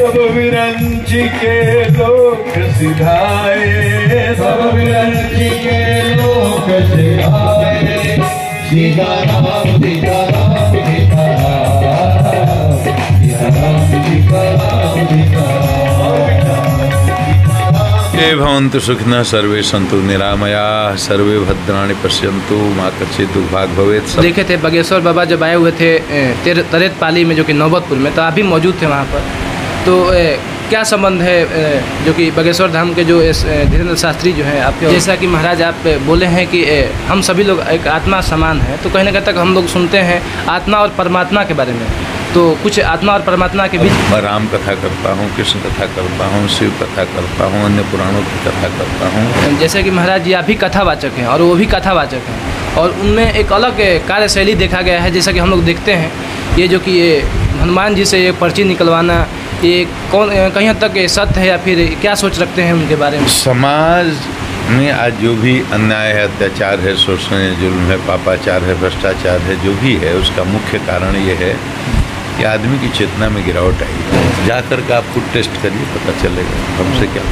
सब विरंची के लोक से आए सीताराम सीताराम सीताराम सीताराम सीताराम सीताराम। हे भवन्तु सुखिनः सर्वे सन्तु निरामया सर्वे भद्राणि पश्यन्तु माँ कच्चित् दुर्भाग भवेत्। सब देखे थे बगेश्वर बाबा जब आए हुए थे तेर तरेत पाली में जो कि नौबतपुर में तो आप भी मौजूद थे वहाँ पर। तो ए, क्या संबंध है ए, जो कि बागेश्वर धाम के जो धीरेन्द्र शास्त्री जो हैं आपके जैसा कि महाराज आप बोले हैं कि ए, हम सभी लोग एक आत्मा समान है तो कहीं ना कहीं तक हम लोग सुनते हैं आत्मा और परमात्मा के बारे में। तो कुछ आत्मा और परमात्मा के बीच मैं राम कथा करता हूँ कृष्ण कथा करता हूँ शिव कथा करता हूँ अन्य पुराणों की कथा करता हूँ। जैसे कि महाराज जी आप भी कथावाचक हैं और वो भी कथावाचक हैं। और उनमें एक अलग कार्यशैली देखा गया है जैसा कि हम लोग देखते हैं। ये जो कि ये हनुमान जी से ये पर्ची निकलवाना ये कौन कहीं हद तक ये सत्य है या फिर क्या सोच रखते हैं उनके बारे में? समाज में आज जो भी अन्याय है अत्याचार है शोषण है जुल्म है पापाचार है भ्रष्टाचार है जो भी है उसका मुख्य कारण ये है कि आदमी की चेतना में गिरावट आई है। जाकर के आप खुद टेस्ट करिए पता चलेगा हमसे क्या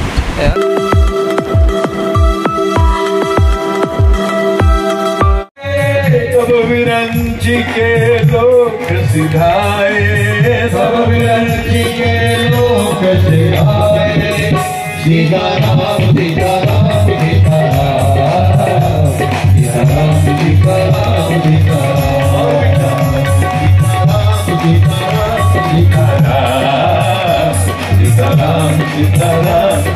पूछे के लोक सिधाए। सब विरंची के लोक से आए सीताराम सीताराम सीताराम सीताराम सीताराम सीताराम सीताराम सीताराम सीताराम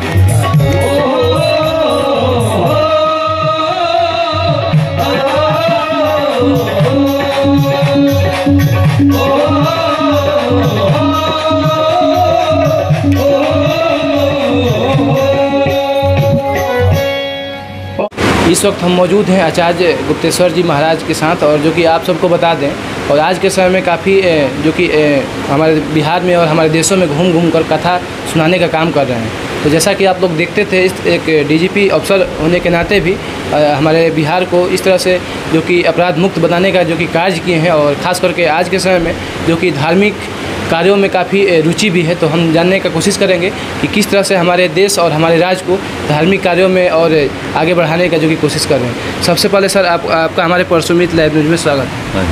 इस वक्त हम मौजूद हैं आचार्य गुप्तेश्वर जी महाराज के साथ और जो कि आप सबको बता दें। और आज के समय में काफ़ी जो कि हमारे बिहार में और हमारे देशों में घूम घूम कर कथा सुनाने का काम कर रहे हैं। तो जैसा कि आप लोग देखते थे, इस एक डीजीपी अफसर होने के नाते भी हमारे बिहार को इस तरह से जो कि अपराध मुक्त बनाने का जो कि कार्य किए हैं और ख़ास करके आज के समय में जो कि धार्मिक कार्यों में काफ़ी रुचि भी है तो हम जानने का कोशिश करेंगे कि किस तरह से हमारे देश और हमारे राज्य को धार्मिक कार्यों में और आगे बढ़ाने का जो कि कोशिश कर रहे हैं। सबसे पहले सर आप आपका हमारे परसुमित लाइव न्यूज़ में स्वागत। हाँ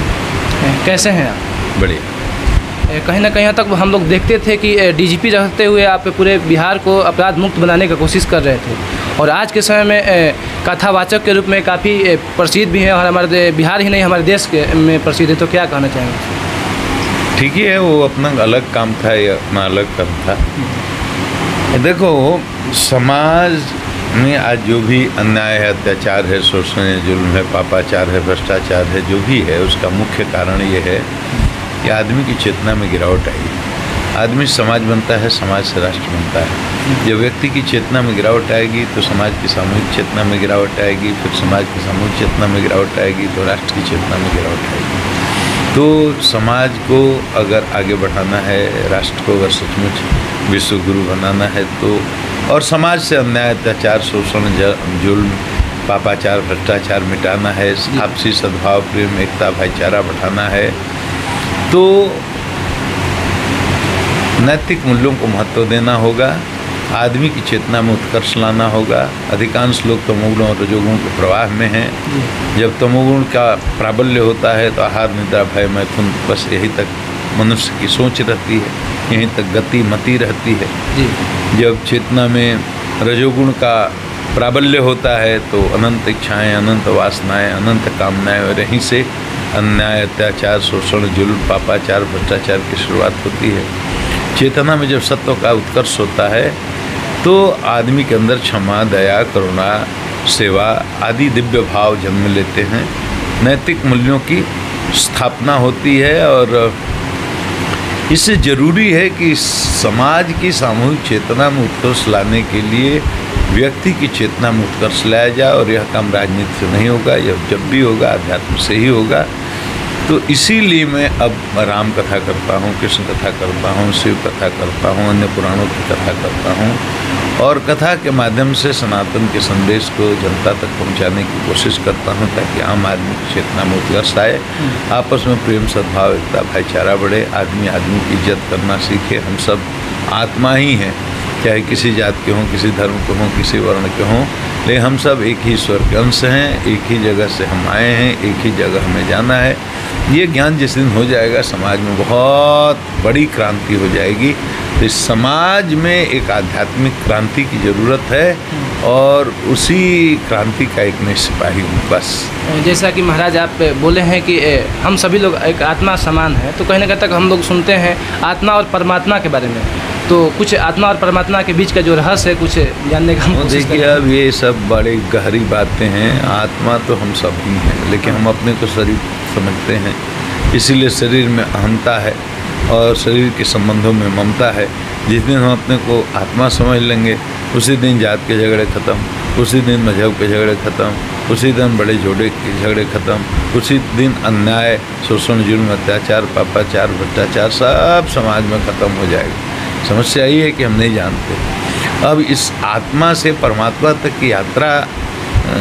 है कैसे हैं आप? बढ़िया। कहीं ना कहीं तक हम लोग देखते थे कि डीजीपी रहते हुए आप पूरे बिहार को अपराध मुक्त बनाने का कोशिश कर रहे थे। और आज के समय में कथावाचक के रूप में काफ़ी प्रसिद्ध भी हैं और हमारे बिहार ही नहीं हमारे देश के में प्रसिद्ध है तो क्या कहना चाहेंगे? ठीक ही है, वो अपना अलग काम था ये अपना अलग काम था। देखो, समाज में आज जो भी अन्याय है, अत्याचार है, शोषण है, जुल्म है, पापाचार है, भ्रष्टाचार है, जो भी है, उसका मुख्य कारण ये है कि आदमी की चेतना में गिरावट आई। आदमी समाज बनता है, समाज से राष्ट्र बनता है। जब व्यक्ति की चेतना में गिरावट आएगी तो समाज की सामूहिक चेतना में गिरावट आएगी, फिर समाज की सामूहिक चेतना में गिरावट आएगी तो राष्ट्र की चेतना में गिरावट आएगी। तो समाज को अगर आगे बढ़ाना है राष्ट्र को अगर सचमुच विश्व गुरु बनाना है तो और समाज से अन्याय अत्याचार शोषण जुल्म पापाचार भ्रष्टाचार मिटाना है आपसी सद्भाव प्रेम एकता भाईचारा बढ़ाना है तो नैतिक मूल्यों को महत्व देना होगा। आदमी की चेतना में उत्कर्ष लाना होगा। अधिकांश लोग तमोगुणों और रजोगुण के प्रवाह में हैं। जब तमोगुण का प्राबल्य होता है तो आहार निद्रा भय मैथुन बस यही तक मनुष्य की सोच रहती है। यहीं तक गति मति रहती है। जब चेतना में रजोगुण का प्राबल्य होता है तो अनंत इच्छाएँ अनंत वासनाएँ अनंत कामनाएँ और यहीं से अन्याय अत्याचार शोषण जुल्म पापाचार भ्रष्टाचार की शुरुआत होती है। चेतना में जब सत्व का उत्कर्ष होता है तो आदमी के अंदर क्षमा, दया, करुणा, सेवा आदि दिव्य भाव जन्म लेते हैं। नैतिक मूल्यों की स्थापना होती है और इससे ज़रूरी है कि समाज की सामूहिक चेतना में उत्कर्ष लाने के लिए व्यक्ति की चेतना में उत्कर्ष लाया जाए और यह काम राजनीति से नहीं होगा, यह जब भी होगा, अध्यात्म से ही होगा। तो इसीलिए मैं अब राम कथा करता हूँ कृष्ण कथा करता हूँ शिव कथा करता हूँ अन्य पुराणों की कथा करता हूँ और कथा के माध्यम से सनातन के संदेश को जनता तक पहुँचाने की कोशिश करता हूँ ताकि आम आदमी की चेतना में उत्कर्ष आए आपस में प्रेम सद्भाव एकता भाईचारा बढ़े आदमी आदमी की इज़्ज़त करना सीखे। हम सब आत्मा ही हैं चाहे किसी जात के हों किसी धर्म के हों किसी वर्ण के हों। लेकिन हम सब एक ही ईश्वर के अंश हैं, एक ही जगह से हम आए हैं, एक ही जगह हमें जाना है। ये ज्ञान जिस दिन हो जाएगा, समाज में बहुत बड़ी क्रांति हो जाएगी। तो इस समाज में एक आध्यात्मिक क्रांति की ज़रूरत है और उसी क्रांति का एक मैं सिपाही हूँ, बस। जैसा कि महाराज आप बोले हैं कि हम सभी लोग एक आत्मा समान है तो कहीं ना कहीं तक हम लोग सुनते हैं आत्मा और परमात्मा के बारे में। तो कुछ आत्मा और परमात्मा के बीच का जो रहस्य है कुछ जानने का हम देखिए अब ये सब बड़े गहरी बातें हैं। आत्मा तो हम सब ही हैं लेकिन हम अपने को शरीर समझते हैं। इसीलिए शरीर में अहमता है और शरीर के संबंधों में ममता है। जिस दिन हम अपने को आत्मा समझ लेंगे उसी दिन जात के झगड़े ख़त्म उसी दिन मज़हब के झगड़े ख़त्म उसी दिन बड़े जोड़े के झगड़े ख़त्म उसी दिन अन्याय शोषण जुर्म अत्याचार पापाचार भ्रष्टाचार सब समाज में ख़त्म हो जाएगा। समस्या ये है कि हम नहीं जानते। अब इस आत्मा से परमात्मा तक की यात्रा अ,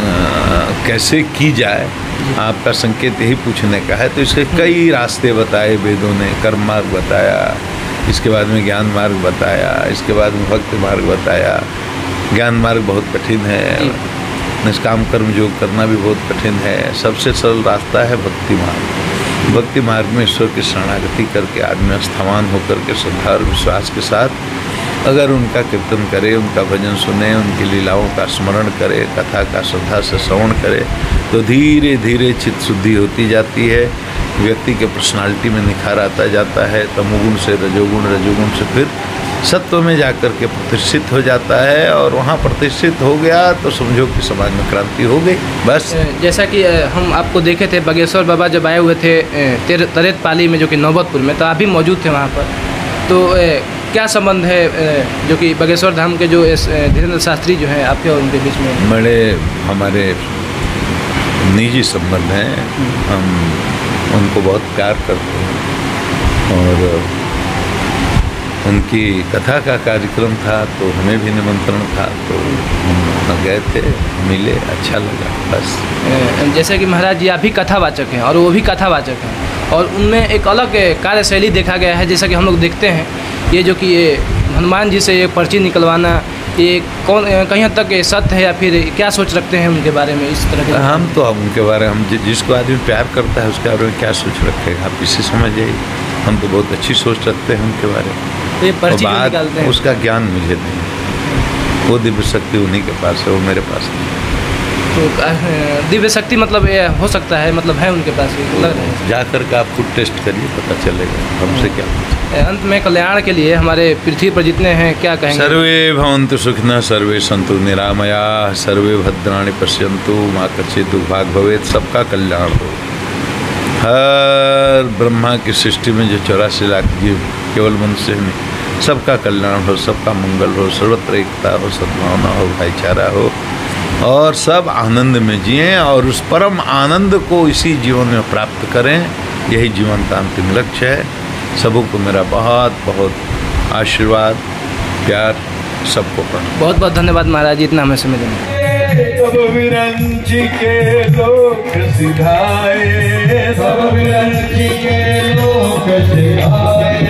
कैसे की जाए आपका संकेत यही पूछने का है। तो इसके कई रास्ते बताए वेदों ने कर्म मार्ग बताया इसके बाद में ज्ञान मार्ग बताया इसके बाद में भक्ति मार्ग बताया। ज्ञान मार्ग बहुत कठिन है। निष्काम कर्म योग करना भी बहुत कठिन है। सबसे सरल रास्ता है भक्ति मार्ग। भक्ति मार्ग में ईश्वर की शरणागति करके आदमी स्थवान होकर के श्रद्धा और विश्वास के साथ अगर उनका कीर्तन करे, उनका भजन सुने, उनकी लीलाओं का स्मरण करे, कथा का श्रद्धा से श्रवण करे तो धीरे धीरे चित्त शुद्धि होती जाती है। व्यक्ति के पर्सनालिटी में निखार आता जाता है, तमोगुण से रजोगुण रजोगुण से फिर सत्व में जाकर के प्रतिष्ठित हो जाता है और वहाँ प्रतिष्ठित हो गया तो समझो कि समाज में क्रांति हो गई बस। जैसा कि हम आपको देखे थे बागेश्वर बाबा जब आए हुए थे तरेत पाली में जो कि नौबतपुर में तो आप भी मौजूद थे वहाँ पर। तो क्या संबंध है जो कि बागेश्वर धाम के जो धीरेन्द्र शास्त्री जो हैं आपके और उनके बीच में? बड़े हमारे निजी संबंध हैं। हम उनको बहुत प्यार करते हैं और उनकी कथा का कार्यक्रम था तो हमें भी निमंत्रण था तो हम गए थे मिले अच्छा लगा बस। जैसे कि महाराज जी आप भी कथावाचक हैं और वो भी कथावाचक हैं। और उनमें एक अलग कार्यशैली देखा गया है जैसा कि हम लोग देखते हैं। ये जो कि ये हनुमान जी से ये पर्ची निकलवाना ये कौन कहीं हद तक ये सत्य है या फिर क्या सोच रखते हैं उनके बारे में इस तरह के हम तो हम उनके बारे में हम जि- जिसको आदमी प्यार करता है उसके बारे में क्या सोच रखेगा आप इसे समझ जाइए हम तो बहुत अच्छी सोच रखते हैं उनके बारे में। तो ये पर्ची निकालते हैं? उसका ज्ञान मुझे नहीं। वो दिव्य शक्ति उन्हीं के पास है वो मेरे पास नहीं। तो दिव्य शक्ति मतलब ये हो सकता है मतलब है उनके पास है। जा कर के आप खुद टेस्ट करिए पता चलेगा हमसे क्या अंत में कल्याण के लिए हमारे पृथ्वी पर जितने हैं क्या कहेंगे? सर्वे भवन्तु सुखिनः सर्वे संतु निरामया सर्वे भद्राणि पश्यंतु माँ कच्चित भाग भवेत सबका कल्याण हो। हर ब्रह्मा की सृष्टि में जो चौरासी लाख जीव केवल मनुष्य में सबका कल्याण हो सबका मंगल हो सर्वत्र एकता हो सद्भावना हो भाईचारा हो और सब आनंद में जिएँ और उस परम आनंद को इसी जीवन में प्राप्त करें। यही जीवन का अंतिम लक्ष्य है। सबों को मेरा बहुत बहुत आशीर्वाद प्यार सबको प्रणाम। बहुत बहुत धन्यवाद महाराज जी इतना हमें समय देने सब विरंच के लोक सिधाए। सब विरंच के लोक सिधाए।